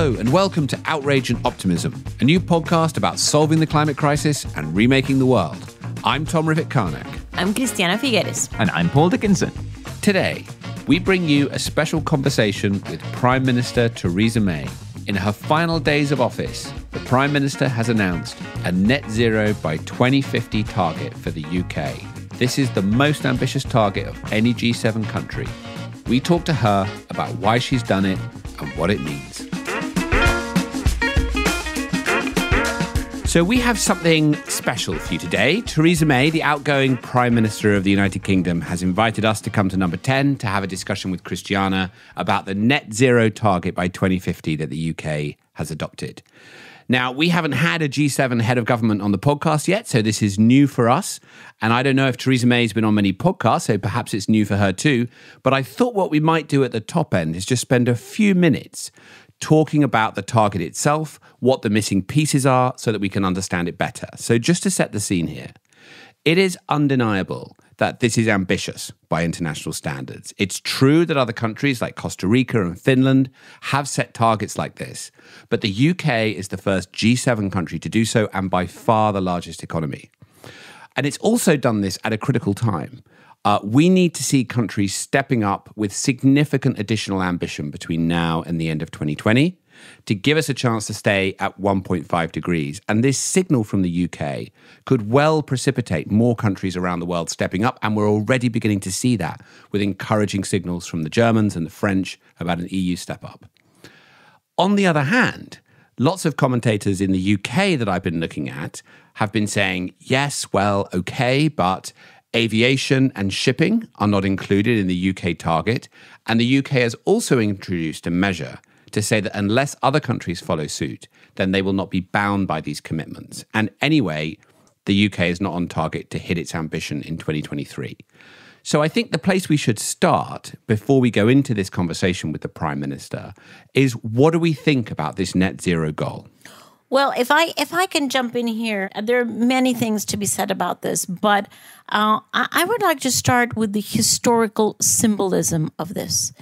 Hello, and welcome to Outrage and Optimism, a new podcast about solving the climate crisis and remaking the world. I'm Tom Rivett Carnac. I'm Christiana Figueres. And I'm Paul Dickinson. Today, we bring you a special conversation with Prime Minister Theresa May. In her final days of office, the Prime Minister has announced a net zero by 2050 target for the UK. This is the most ambitious target of any G7 country. We talk to her about why she's done it and what it means. So, we have something special for you today. Theresa May, the outgoing Prime Minister of the United Kingdom, has invited us to come to number 10 to have a discussion with Christiana about the net zero target by 2050 that the UK has adopted. Now, we haven't had a G7 head of government on the podcast yet, so this is new for us. And I don't know if Theresa May's been on many podcasts, so perhaps it's new for her too. But I thought what we might do at the top end is just spend a few minutes talking about the target itself, what the missing pieces are, so that we can understand it better. So, just to set the scene here, it is undeniable that this is ambitious by international standards. It's true that other countries like Costa Rica and Finland have set targets like this, but the UK is the first G7 country to do so and by far the largest economy. And it's also done this at a critical time. Uh, we need to see countries stepping up with significant additional ambition between now and the end of 2020 to give us a chance to stay at 1.5 degrees. And this signal from the UK could well precipitate more countries around the world stepping up. And we're already beginning to see that with encouraging signals from the Germans and the French about an EU step up. On the other hand, lots of commentators in the UK that I've been looking at have been saying, yes, well, okay, but Aviation and shipping are not included in the UK target, and the UK has also introduced a measure to say that unless other countries follow suit, then they will not be bound by these commitments. And anyway, the UK is not on target to hit its ambition in 2023. So I think the place we should start before we go into this conversation with the Prime Minister is what do we think about this net zero goal? Well, if I if I can jump in here, there are many things to be said about this, but uh, I, I would like to start with the historical symbolism of this.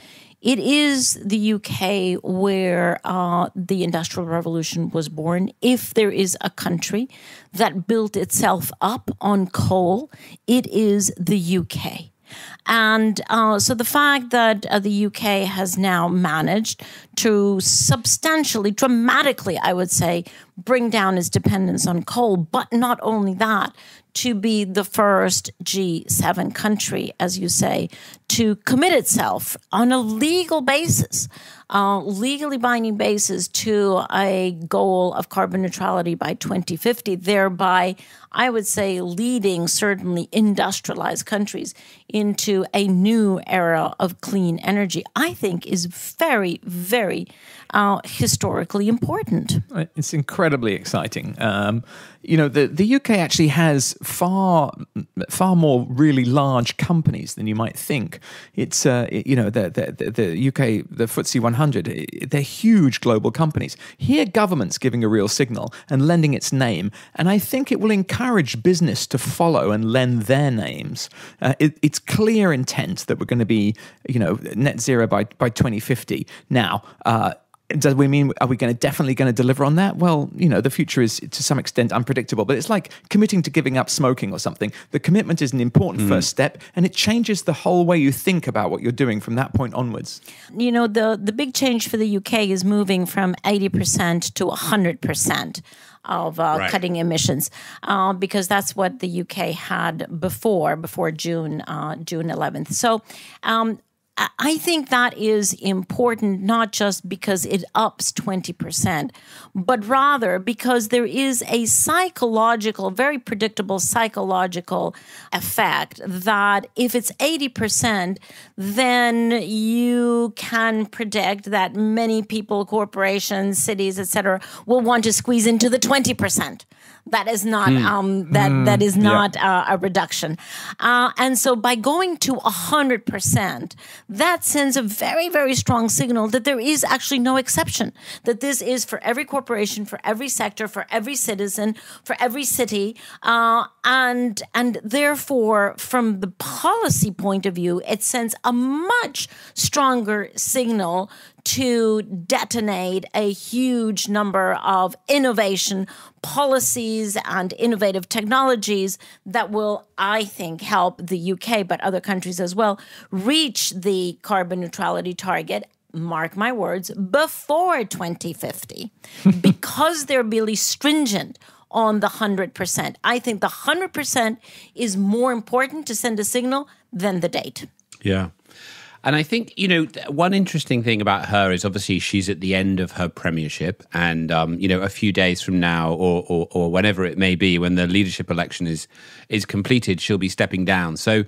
It is the UK where uh, the Industrial Revolution was born. If there is a country that built itself up on coal, it is the UK. And uh, so the fact that uh, the UK has now managed to substantially, dramatically, I would say, bring down its dependence on coal, but not only that, to be the first G7 country, as you say, to commit itself on a legal basis, uh, legally binding basis to a goal of carbon neutrality by 2050, thereby, I would say, leading certainly industrialized countries into a new era of clean energy, I think is very, very uh, historically important. It's incredibly exciting. Um, you know, the, the UK actually has far far more really large companies than you might think. It's uh, you know the, the the UK the FTSE 100 they're huge global companies. Here, government's giving a real signal and lending its name, and I think it will encourage business to follow and lend their names. Uh, it, it's clear intent that we're going to be you know net zero by by 2050. Now. Uh, does we mean are we going to definitely going to deliver on that well you know the future is to some extent unpredictable but it's like committing to giving up smoking or something the commitment is an important mm. first step and it changes the whole way you think about what you're doing from that point onwards you know the the big change for the UK is moving from 80% to 100% of uh, right. cutting emissions uh, because that's what the UK had before before June uh, June 11th. So um, I think that is important, not just because it ups 20%, but rather because there is a psychological, very predictable psychological effect that if it's 80%, then you can predict that many people, corporations, cities, etc., will want to squeeze into the 20%. That is not mm. um, that mm. that is not yeah. uh, a reduction, uh, and so by going to hundred percent, that sends a very very strong signal that there is actually no exception. That this is for every corporation, for every sector, for every citizen, for every city, uh, and and therefore from the policy point of view it sends a much stronger signal to detonate a huge number of innovation policies and innovative technologies that will i think help the UK but other countries as well reach the carbon neutrality target mark my words before 2050 because they're really stringent on the 100%. I think the 100% is more important to send a signal than the date. Yeah. And I think, you know, one interesting thing about her is obviously she's at the end of her premiership. And, um, you know, a few days from now or, or, or whenever it may be, when the leadership election is, is completed, she'll be stepping down. So,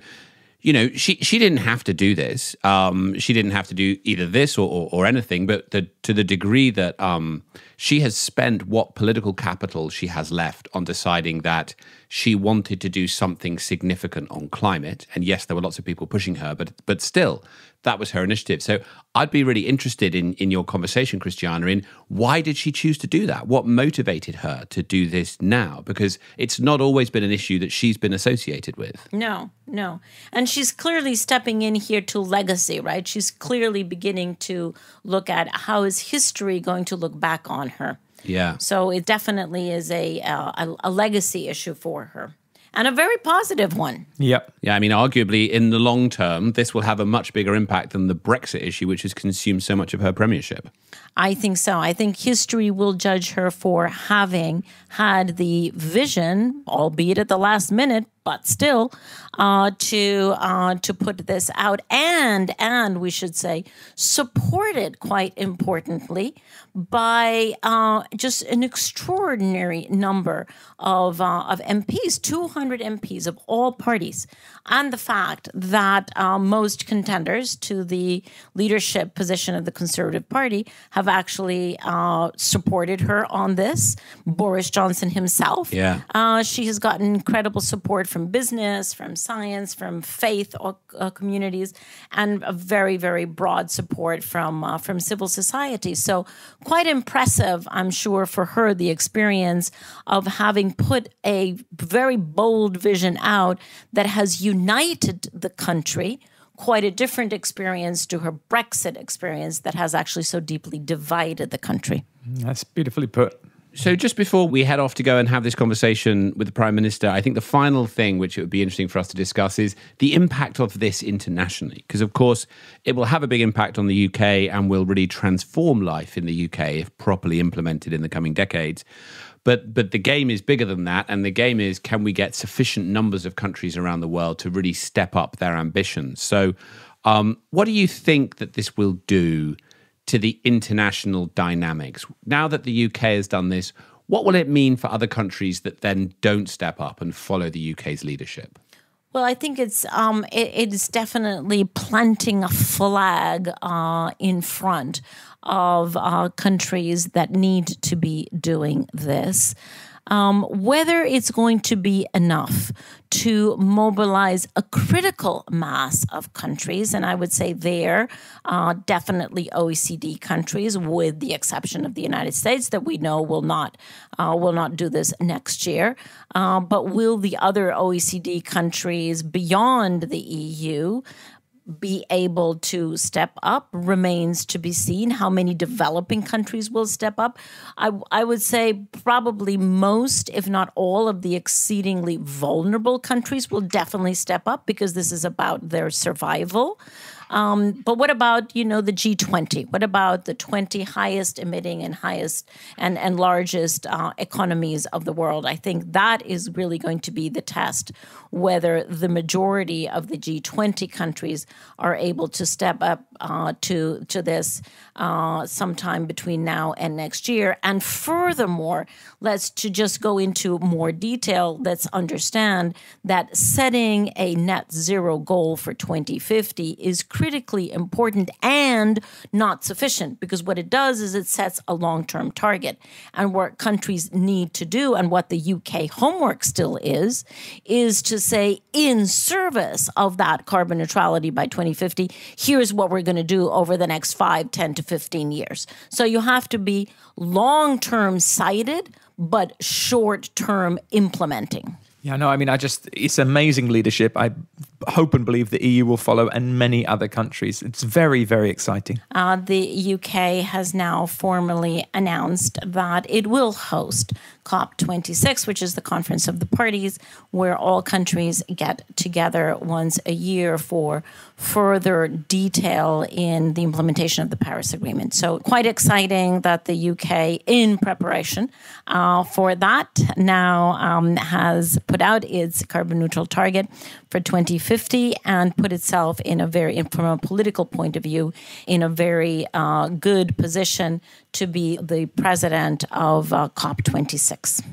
you know, she she didn't have to do this. Um, she didn't have to do either this or, or, or anything. But the, to the degree that um, she has spent what political capital she has left on deciding that she wanted to do something significant on climate, and yes, there were lots of people pushing her, but but still, that was her initiative. So I'd be really interested in in your conversation, Christiana, in why did she choose to do that? What motivated her to do this now? Because it's not always been an issue that she's been associated with. No, no. And she's clearly stepping in here to legacy, right? She's clearly beginning to look at how is history going to look back on her. Yeah. So it definitely is a, uh, a, a legacy issue for her and a very positive one. Yep. Yeah, I mean, arguably, in the long term, this will have a much bigger impact than the Brexit issue, which has consumed so much of her premiership. I think so. I think history will judge her for having had the vision, albeit at the last minute, but still, uh, to uh, to put this out, and and we should say supported quite importantly by uh, just an extraordinary number of uh, of MPs, two hundred MPs of all parties, and the fact that uh, most contenders to the leadership position of the Conservative Party have actually uh, supported her on this. Boris Johnson himself, yeah, she has gotten incredible support from business, from science, from faith uh, communities, and a very, very broad support from uh, from civil society. So, quite impressive, I'm sure, for her the experience of having put a very bold vision out that has united the country. Quite a different experience to her Brexit experience that has actually so deeply divided the country. That's beautifully put. So, just before we head off to go and have this conversation with the Prime Minister, I think the final thing which it would be interesting for us to discuss is the impact of this internationally. Because, of course, it will have a big impact on the UK and will really transform life in the UK if properly implemented in the coming decades. But, but the game is bigger than that. And the game is can we get sufficient numbers of countries around the world to really step up their ambitions? So, um, what do you think that this will do? to the international dynamics. Now that the UK has done this, what will it mean for other countries that then don't step up and follow the UK's leadership? Well, I think it's um, it, it's definitely planting a flag uh, in front of uh, countries that need to be doing this. Um, whether it's going to be enough to mobilize a critical mass of countries, and I would say there, uh, definitely OECD countries, with the exception of the United States, that we know will not uh, will not do this next year. Uh, but will the other OECD countries beyond the EU be able to step up remains to be seen. How many developing countries will step up? I, I would say probably most, if not all, of the exceedingly vulnerable countries will definitely step up because this is about their survival. Um, but what about you know the G20? What about the 20 highest emitting and highest and and largest uh, economies of the world? I think that is really going to be the test whether the majority of the G20 countries are able to step up uh, to to this uh, sometime between now and next year. And furthermore, let's to just go into more detail. Let's understand that setting a net zero goal for 2050 is critically important and not sufficient because what it does is it sets a long term target. And what countries need to do, and what the UK homework still is, is to say, in service of that carbon neutrality by 2050, here's what we're going to do over the next 5, 10 to 15 years. So you have to be long term sighted, but short term implementing. Yeah, no, I mean, I just, it's amazing leadership. I hope and believe the EU will follow and many other countries. It's very, very exciting. Uh, the UK has now formally announced that it will host COP26, which is the conference of the parties, where all countries get together once a year for further detail in the implementation of the Paris Agreement. So, quite exciting that the UK, in preparation uh, for that, now um, has put out its carbon neutral target for 2050 and put itself in a very, from a political point of view, in a very uh, good position to be the president of uh, COP26.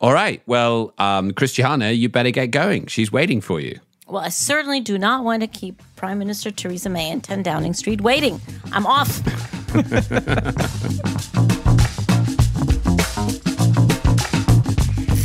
All right. Well, um, Christiana, you better get going. She's waiting for you. Well, I certainly do not want to keep Prime Minister Theresa May in 10 Downing Street waiting. I'm off.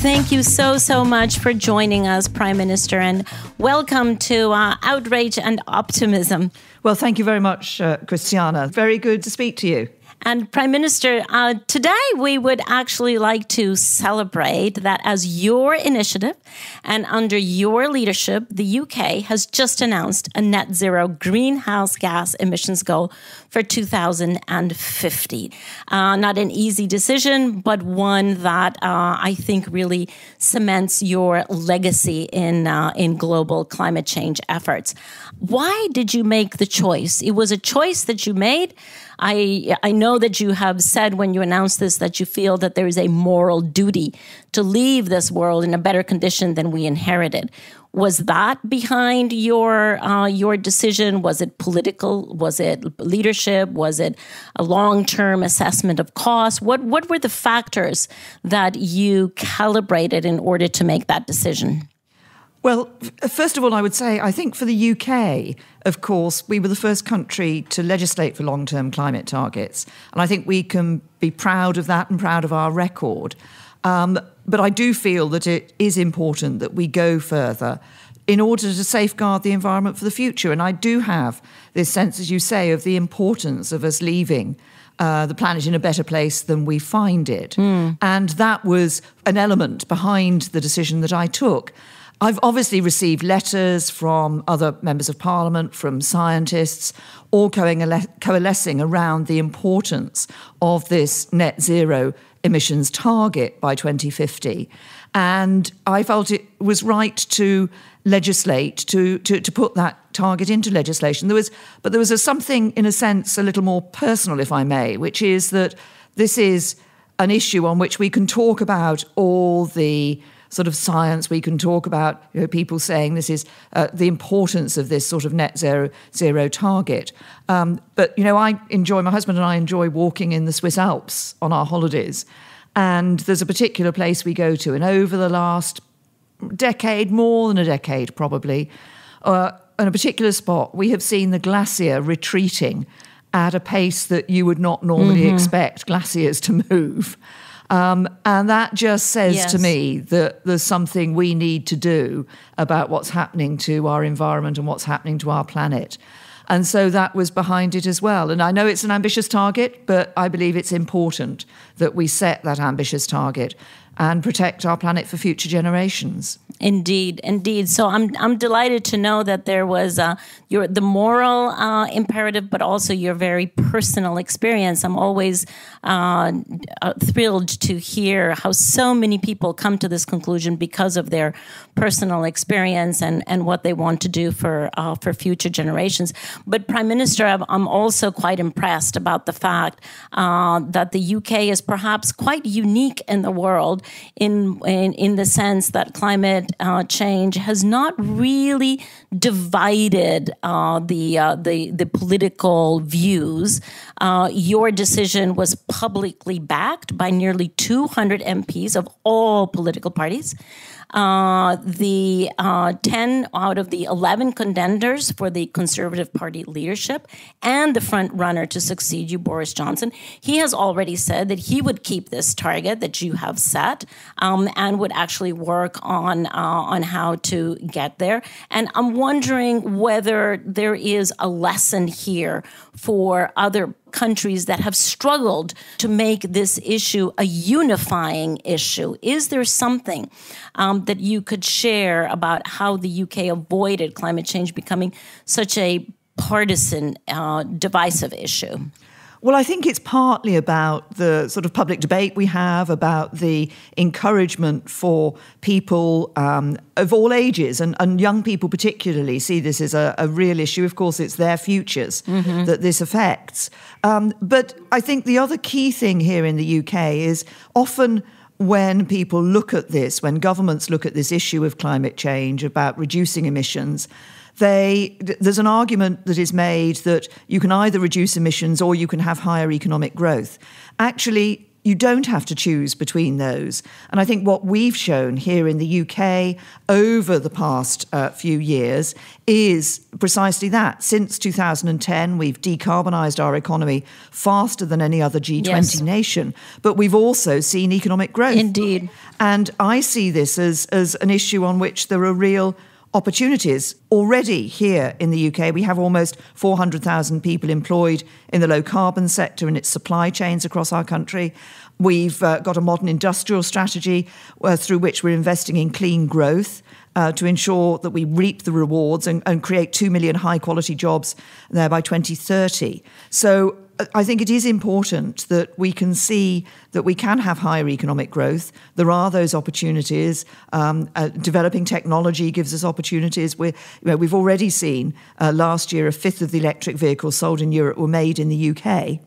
Thank you so, so much for joining us, Prime Minister, and welcome to uh, Outrage and Optimism. Well, thank you very much, uh, Christiana. Very good to speak to you. And Prime Minister, uh, today we would actually like to celebrate that as your initiative and under your leadership, the UK has just announced a net zero greenhouse gas emissions goal for 2050. Uh, not an easy decision, but one that uh, I think really cements your legacy in, uh, in global climate change efforts. Why did you make the choice? It was a choice that you made. I I know that you have said when you announced this that you feel that there is a moral duty to leave this world in a better condition than we inherited. Was that behind your uh, your decision? Was it political? Was it leadership? Was it a long term assessment of cost? What what were the factors that you calibrated in order to make that decision? Well, first of all, I would say I think for the UK, of course, we were the first country to legislate for long term climate targets. And I think we can be proud of that and proud of our record. Um, but I do feel that it is important that we go further in order to safeguard the environment for the future. And I do have this sense, as you say, of the importance of us leaving. Uh, the planet in a better place than we find it. Mm. And that was an element behind the decision that I took. I've obviously received letters from other members of parliament, from scientists, all coalescing around the importance of this net zero emissions target by 2050. And I felt it was right to legislate, to, to, to put that target into legislation. There was, but there was a something, in a sense, a little more personal, if I may, which is that this is an issue on which we can talk about all the sort of science we can talk about you know, people saying this is uh, the importance of this sort of net zero zero target. Um, but you know, I enjoy my husband and I enjoy walking in the Swiss Alps on our holidays, and there's a particular place we go to, and over the last decade, more than a decade probably, uh, in a particular spot, we have seen the glacier retreating at a pace that you would not normally mm-hmm. expect glaciers to move. Um, and that just says yes. to me that there's something we need to do about what's happening to our environment and what's happening to our planet. And so that was behind it as well. And I know it's an ambitious target, but I believe it's important that we set that ambitious target and protect our planet for future generations. Indeed, indeed. So I'm I'm delighted to know that there was uh, your the moral uh, imperative, but also your very personal experience. I'm always uh, uh, thrilled to hear how so many people come to this conclusion because of their personal experience and, and what they want to do for uh, for future generations. But Prime Minister, I'm also quite impressed about the fact uh, that the UK is perhaps quite unique in the world in in, in the sense that climate uh, change has not really divided uh, the uh, the the political views. Uh, your decision was publicly backed by nearly 200 MPs of all political parties. Uh, the uh, 10 out of the 11 contenders for the Conservative Party leadership and the front runner to succeed you, Boris Johnson, he has already said that he would keep this target that you have set um, and would actually work on uh, on how to get there. And I'm wondering whether there is a lesson here for other countries that have struggled to make this issue a unifying issue. Is there something um, that you could share about how the UK avoided climate change becoming such a partisan, uh, divisive issue? Well, I think it's partly about the sort of public debate we have about the encouragement for people um, of all ages and, and, young people particularly see this as a, a, real issue. Of course, it's their futures mm-hmm. that this affects. Um, but I think the other key thing here in the UK is often when people look at this, when governments look at this issue of climate change, about reducing emissions, they, there's an argument that is made that you can either reduce emissions or you can have higher economic growth. Actually, you don't have to choose between those. And I think what we've shown here in the UK over the past uh, few years is precisely that. Since 2010, we've decarbonised our economy faster than any other G20 yes. nation, but we've also seen economic growth. Indeed. And I see this as, as an issue on which there are real opportunities. Already here in the UK, we have almost 400,000 people employed in the low carbon sector and its supply chains across our country. We've uh, got a modern industrial strategy uh, through which we're investing in clean growth. Uh, to ensure that we reap the rewards and, and create 2 million high quality jobs there by 2030. So I think it is important that we can see that we can have higher economic growth. There are those opportunities. Um, uh, developing technology gives us opportunities. we you know, we've already seen uh, last year a fifth of the electric vehicles sold in Europe were made in the UK.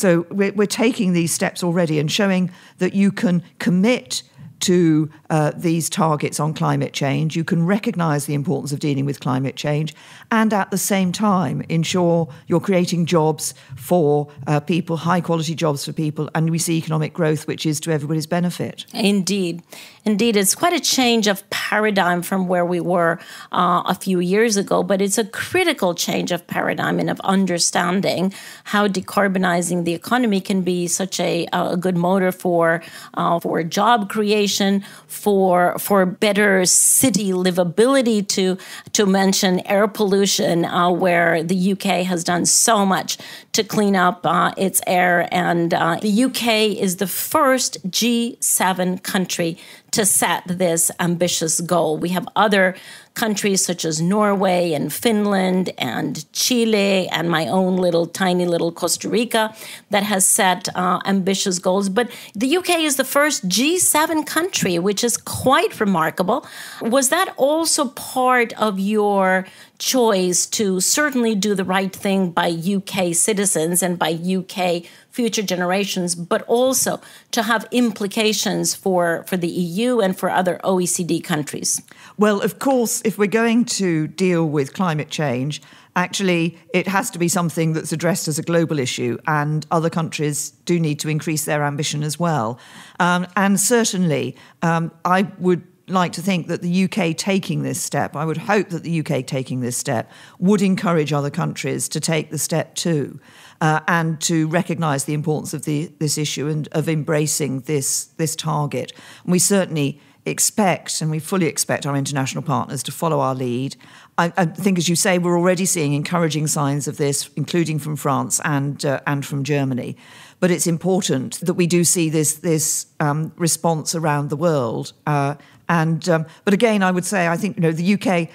So we're, we're taking these steps already and showing that you can commit to uh, these targets on climate change. You can recognise the importance of dealing with climate change and at the same time ensure you're creating jobs for uh, people, high quality jobs for people, and we see economic growth, which is to everybody's benefit. Indeed. Indeed, it's quite a change of paradigm from where we were uh, a few years ago, but it's a critical change of paradigm and of understanding how decarbonizing the economy can be such a, a good motor for uh, for job creation, for for better city livability. To to mention air pollution, uh, where the UK has done so much to clean up uh, its air, and uh, the UK is the first G7 country to set this ambitious goal. We have other countries such as Norway and Finland and Chile and my own little tiny little Costa Rica that has set uh, ambitious goals. But the UK is the first G7 country, which is quite remarkable. Was that also part of your choice to certainly do the right thing by UK citizens and by UK future generations, but also to have implications for, for the EU and for other OECD countries? Well, of course, if we're going to deal with climate change, actually it has to be something that's addressed as a global issue, and other countries do need to increase their ambition as well. Um, and certainly, um, I would like to think that the UK taking this step, I would hope that the UK taking this step would encourage other countries to take the step too uh, and to recognise the importance of the, this issue and of embracing this, this target. And we certainly expect, and we fully expect our international partners to follow our lead. I, I, think, as you say, we're already seeing encouraging signs of this, including from France and uh, and from Germany. But it's important that we do see this this um, response around the world. Uh, and um, but again, I would say I think you know the UK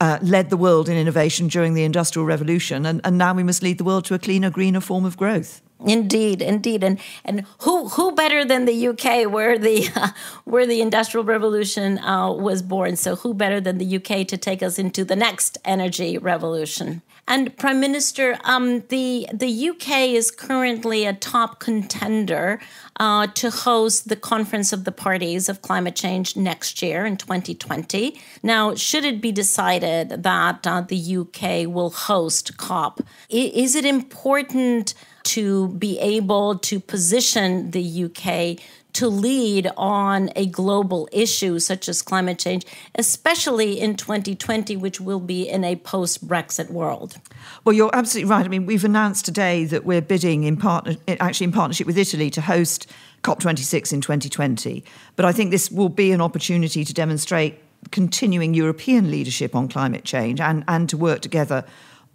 uh, led the world in innovation during the Industrial Revolution, and, and now we must lead the world to a cleaner, greener form of growth. Indeed, indeed, and and who who better than the UK, where the uh, where the Industrial Revolution uh, was born? So who better than the UK to take us into the next energy revolution? And Prime Minister, um, the the UK is currently a top contender uh, to host the Conference of the Parties of Climate Change next year in 2020. Now, should it be decided that uh, the UK will host COP, is it important to be able to position the UK to lead on a global issue such as climate change, especially in 2020, which will be in a post Brexit world. Well, you're absolutely right. I mean, we've announced today that we're bidding in partner, actually in partnership with Italy, to host COP26 in 2020. But I think this will be an opportunity to demonstrate continuing European leadership on climate change and, and to work together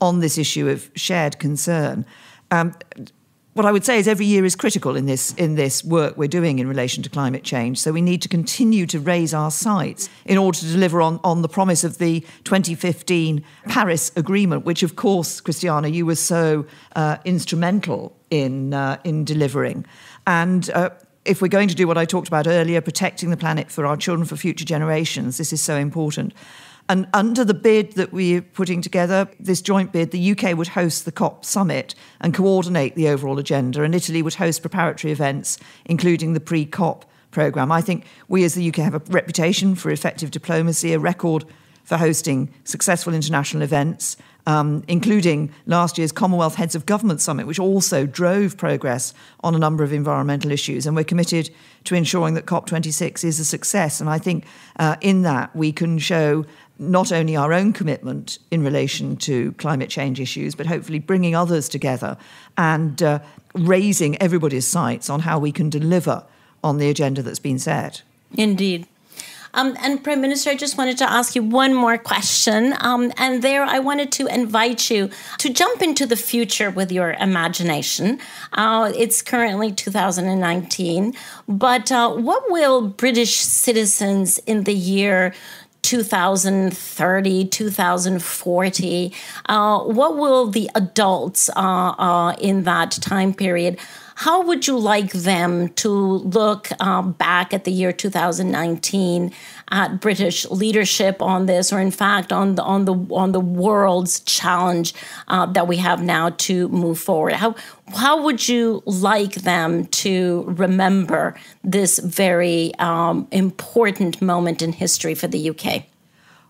on this issue of shared concern. Um, what I would say is every year is critical in this in this work we're doing in relation to climate change. So we need to continue to raise our sights in order to deliver on, on the promise of the 2015 Paris Agreement, which of course, Christiana, you were so uh, instrumental in uh, in delivering. And uh, if we're going to do what I talked about earlier, protecting the planet for our children, for future generations, this is so important. And under the bid that we're putting together, this joint bid, the UK would host the COP summit and coordinate the overall agenda, and Italy would host preparatory events, including the pre COP programme. I think we as the UK have a reputation for effective diplomacy, a record for hosting successful international events, um, including last year's Commonwealth Heads of Government Summit, which also drove progress on a number of environmental issues. And we're committed to ensuring that COP26 is a success. And I think uh, in that we can show not only our own commitment in relation to climate change issues, but hopefully bringing others together and uh, raising everybody's sights on how we can deliver on the agenda that's been set. Indeed. Um, and Prime Minister, I just wanted to ask you one more question. Um, and there, I wanted to invite you to jump into the future with your imagination. Uh, it's currently 2019, but uh, what will British citizens in the year 2030, 2040? Uh, what will the adults uh, uh, in that time period? How would you like them to look uh, back at the year 2019 at British leadership on this, or in fact on the on the on the world's challenge uh, that we have now to move forward? How how would you like them to remember this very um, important moment in history for the UK?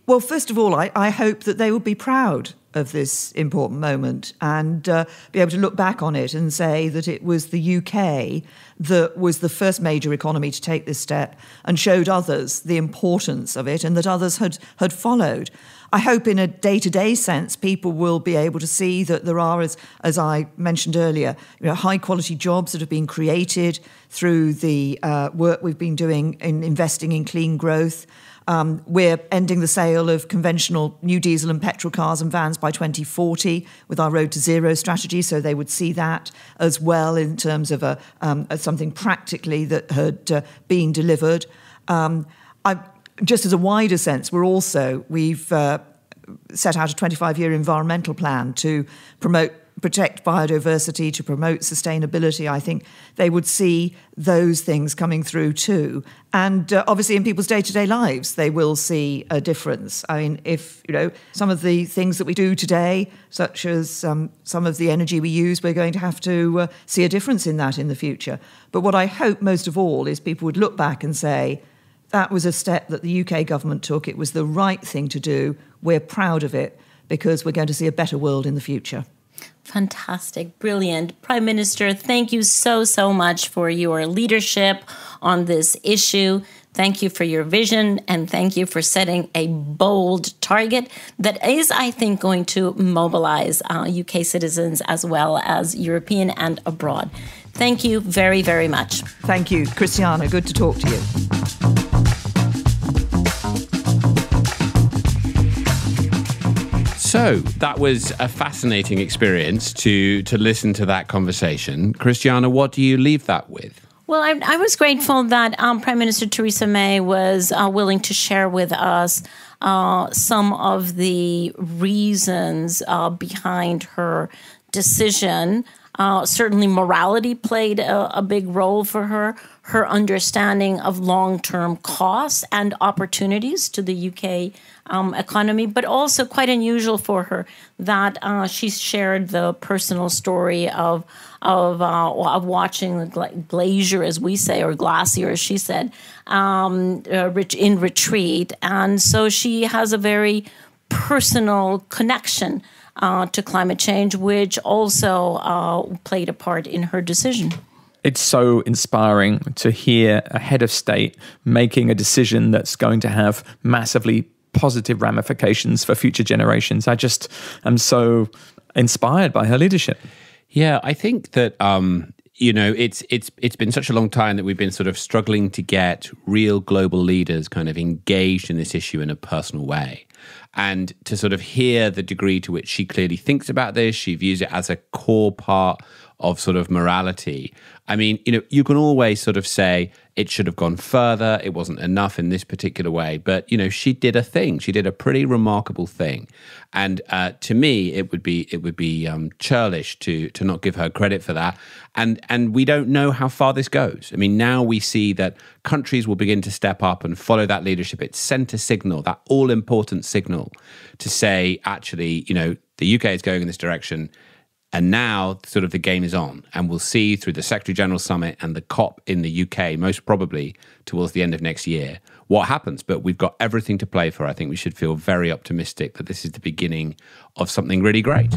Well, first of all, I, I hope that they will be proud of this important moment and uh, be able to look back on it and say that it was the UK that was the first major economy to take this step and showed others the importance of it and that others had, had followed. I hope in a day to day sense, people will be able to see that there are, as, as I mentioned earlier, you know, high quality jobs that have been created through the uh, work we've been doing in investing in clean growth. Um, we're ending the sale of conventional new diesel and petrol cars and vans by 2040 with our Road to Zero strategy. So they would see that as well in terms of a, um, something practically that had uh, been delivered. Um, I, just as a wider sense, we're also, we've uh, set out a 25 year environmental plan to promote protect biodiversity, to promote sustainability, I think they would see those things coming through too. And uh, obviously, in people's day to day lives, they will see a difference. I mean, if, you know, some of the things that we do today, such as um, some of the energy we use, we're going to have to uh, see a difference in that in the future. But what I hope most of all is people would look back and say, that was a step that the UK government took. It was the right thing to do. We're proud of it because we're going to see a better world in the future. Fantastic, brilliant. Prime Minister, thank you so, so much for your leadership on this issue. Thank you for your vision and thank you for setting a bold target that is, I think, going to mobilize uh, UK citizens as well as European and abroad. Thank you very, very much. Thank you, Christiana. Good to talk to you. So that was a fascinating experience to to listen to that conversation. Christiana, what do you leave that with? Well, I, I was grateful that um, Prime Minister Theresa May was uh, willing to share with us uh, some of the reasons uh, behind her decision. Uh, certainly, morality played a, a big role for her her understanding of long term costs and opportunities to the UK um, economy, but also quite unusual for her that uh, she shared the personal story of of uh, of watching the glacier, as we say, or glacier, as she said, um, uh, in retreat, and so she has a very personal connection uh, to climate change, which also uh, played a part in her decision. It's so inspiring to hear a head of state making a decision that's going to have massively positive ramifications for future generations. I just am so inspired by her leadership. Yeah, I think that um, you know, it's it's it's been such a long time that we've been sort of struggling to get real global leaders kind of engaged in this issue in a personal way. And to sort of hear the degree to which she clearly thinks about this, she views it as a core part of sort of morality. I mean, you know, you can always sort of say it should have gone further, it wasn't enough in this particular way, but you know, she did a thing. She did a pretty remarkable thing, and uh, to me, it would be it would be um, churlish to to not give her credit for that. And and we don't know how far this goes. I mean, now we see that countries will begin to step up and follow that leadership. It sent a signal, that all important signal, to say actually, you know, the UK is going in this direction and now, sort of, the game is on, and we'll see through the Secretary General Summit and the COP in the UK, most probably towards the end of next year, what happens. But we've got everything to play for. I think we should feel very optimistic that this is the beginning of something really great.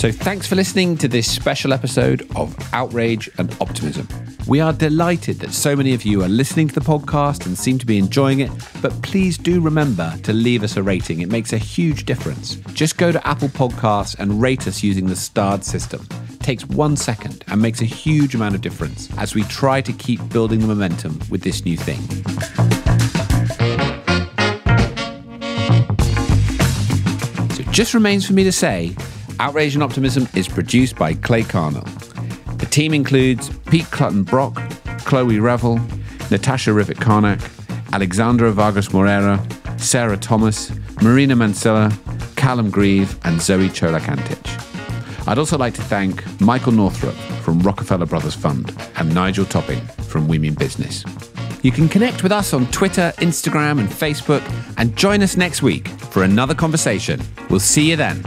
So, thanks for listening to this special episode of Outrage and Optimism. We are delighted that so many of you are listening to the podcast and seem to be enjoying it, but please do remember to leave us a rating. It makes a huge difference. Just go to Apple Podcasts and rate us using the starred system. It takes one second and makes a huge amount of difference as we try to keep building the momentum with this new thing. So just remains for me to say Outrage and Optimism is produced by Clay Carnill. The team includes Pete Clutton Brock, Chloe Revel, Natasha Rivett Carnac, Alexandra Vargas Morera, Sarah Thomas, Marina Mansilla, Callum Grieve, and Zoe Cholak I'd also like to thank Michael Northrop from Rockefeller Brothers Fund and Nigel Topping from We Mean Business. You can connect with us on Twitter, Instagram, and Facebook, and join us next week for another conversation. We'll see you then.